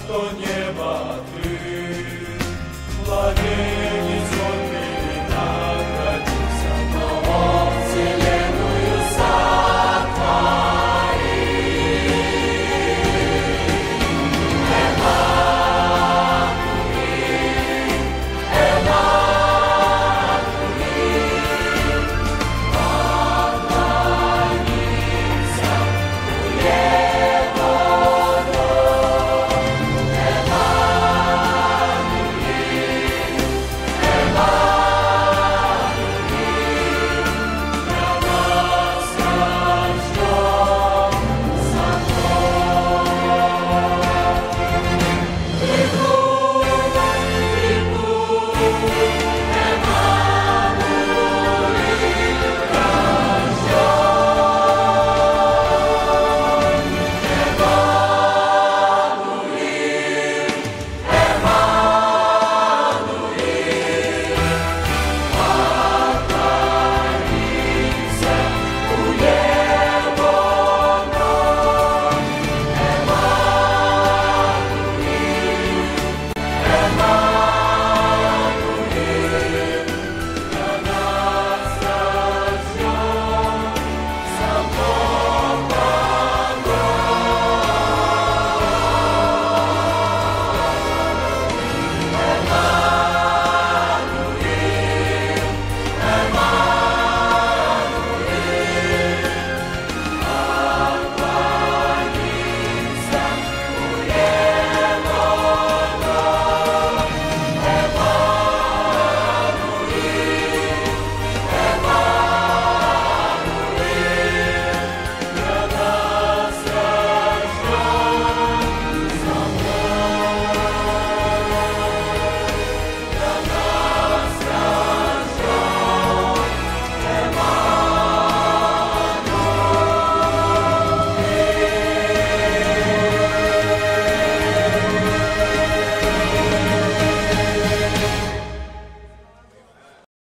kto nie